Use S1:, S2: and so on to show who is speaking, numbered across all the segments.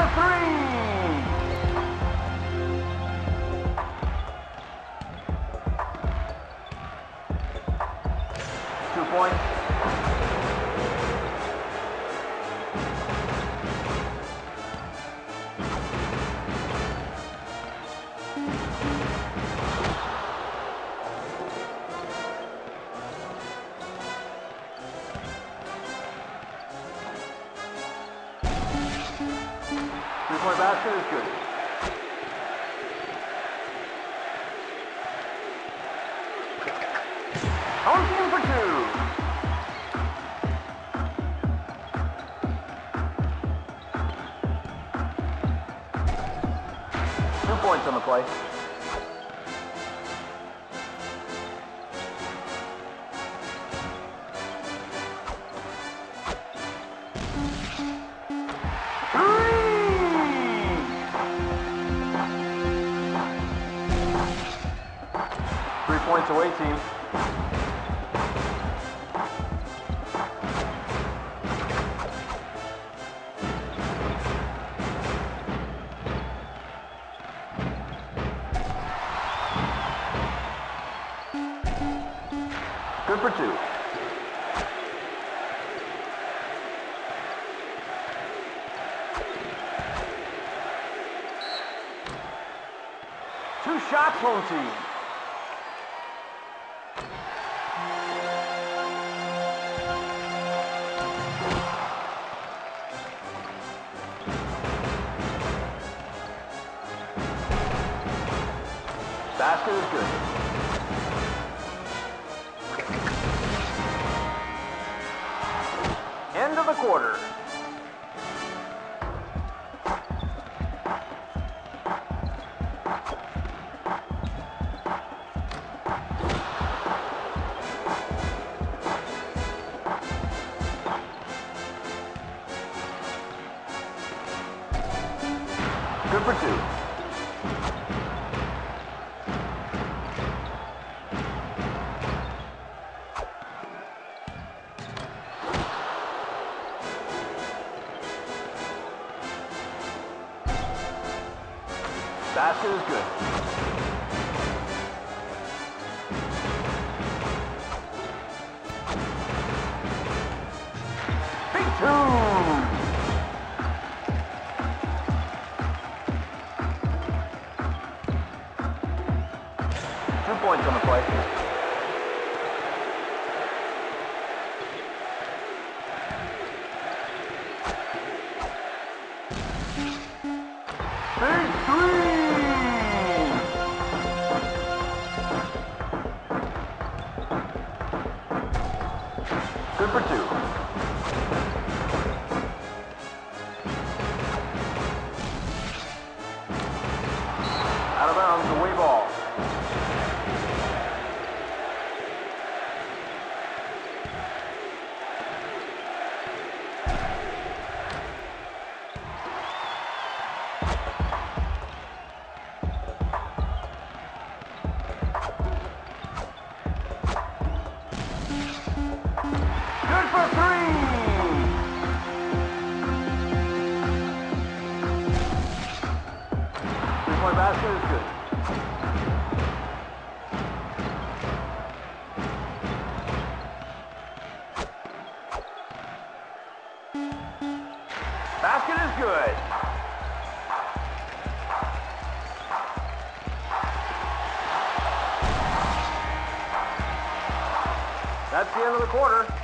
S1: number three. Away, team. Good for two. Two shots, home team. Basket is good. End of the quarter. Good for two. Is good. Big two. Two points on the play. Big three! Basket is good. That's the end of the quarter.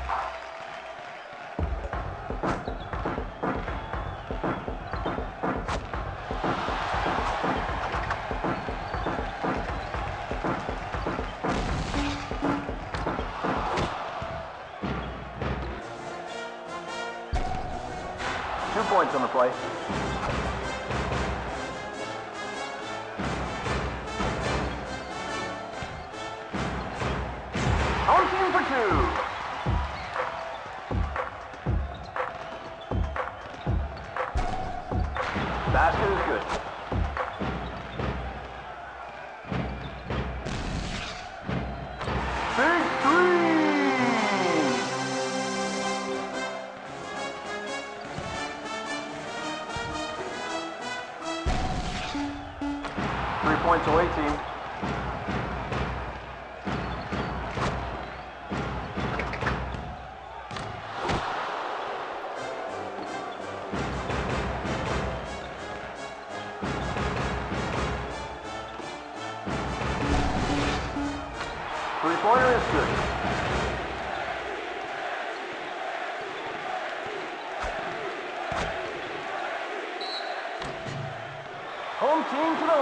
S1: On the play. Home team for two.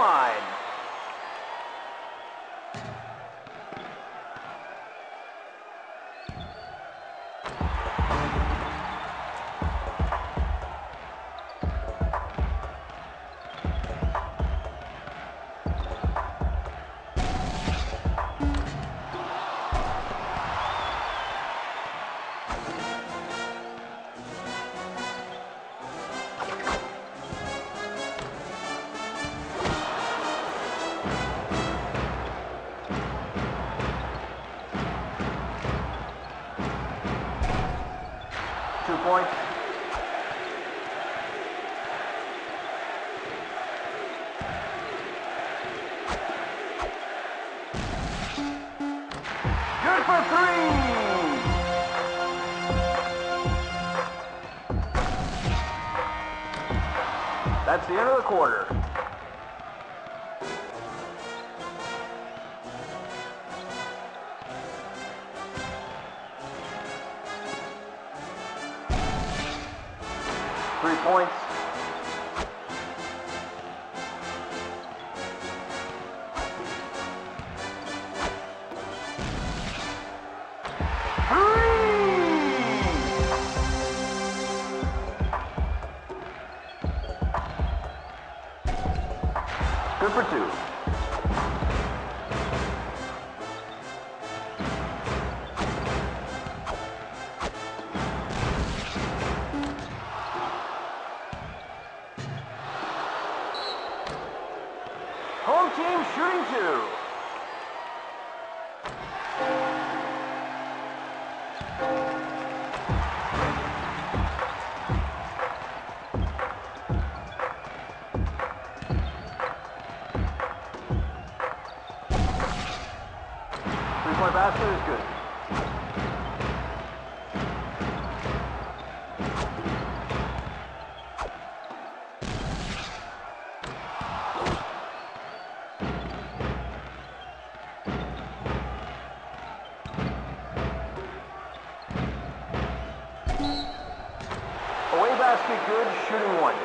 S1: Line. For three! That's the end of the quarter. Three points. Good for two. Home team shooting two. Three-point basket is good. Away basket good, shooting one.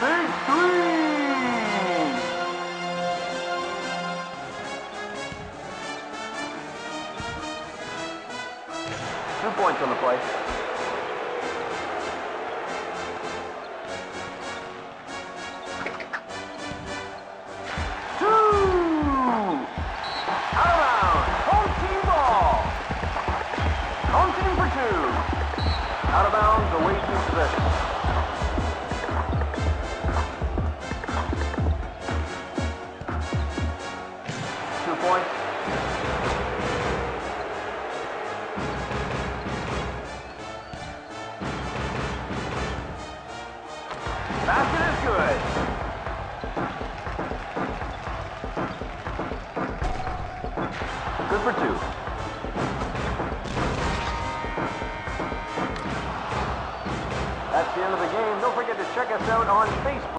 S1: Big three! Two points on the play. Two points. Basket is good. Good for two. That's the end of the game. Don't forget to check us out on Facebook.